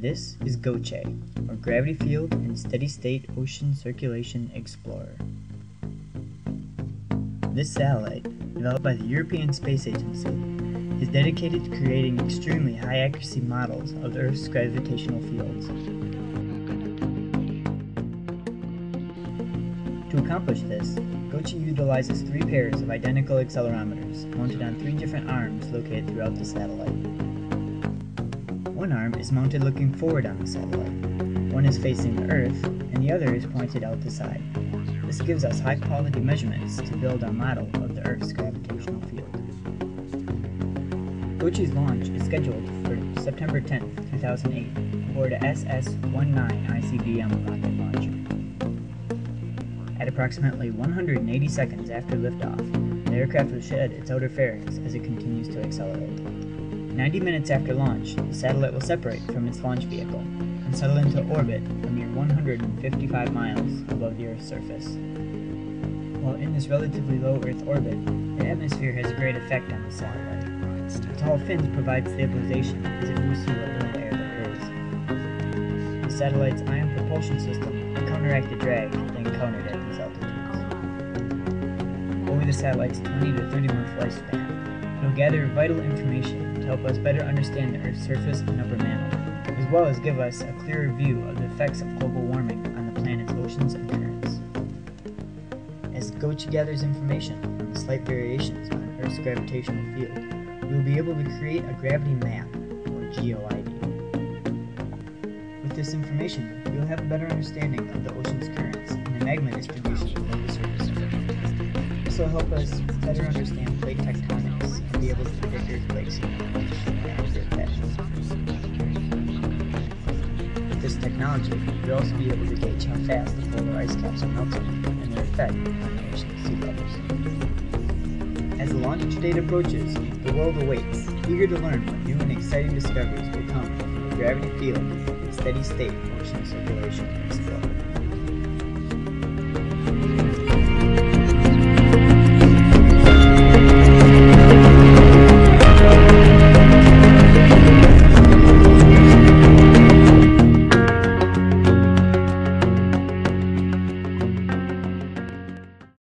This is GOCE, or Gravity Field and Steady State Ocean Circulation Explorer. This satellite, developed by the European Space Agency, is dedicated to creating extremely high accuracy models of the Earth's gravitational fields. To accomplish this, GOCE utilizes three pairs of identical accelerometers mounted on three different arms located throughout the satellite. One arm is mounted looking forward on the satellite, one is facing the Earth, and the other is pointed out the side. This gives us high quality measurements to build our model of the Earth's gravitational field. GOCE's launch is scheduled for September 10, 2008, aboard a SS-19 ICBM rocket launcher. At approximately 180 seconds after liftoff, the aircraft will shed its outer fairings as it continues to accelerate. 90 minutes after launch, the satellite will separate from its launch vehicle and settle into orbit a mere 155 miles above the Earth's surface. While in this relatively low Earth orbit, the atmosphere has a great effect on the satellite. The tall fins provide stabilization as it moves through what little air there is. The satellite's ion propulsion system will counteract the drag then encountered at these altitudes. Over the satellite's 20 to 30 month lifespan, it will gather vital information to help us better understand the Earth's surface and upper mantle, as well as give us a clearer view of the effects of global warming on the planet's oceans and currents. As GOCE gathers information on the slight variations on Earth's gravitational field, we will be able to create a gravity map, or geoid. With this information, we will have a better understanding of the ocean's currents and the magma distribution below the surface of. Will help us better understand plate tectonics and be able to predict earthquakes. With this technology, we'll also be able to gauge how fast the polar ice caps are melting and their effect on the ocean's sea levels. As the launch date approaches, the world awaits, eager to learn what new and exciting discoveries will come from the gravity field and steady state ocean circulation explorer.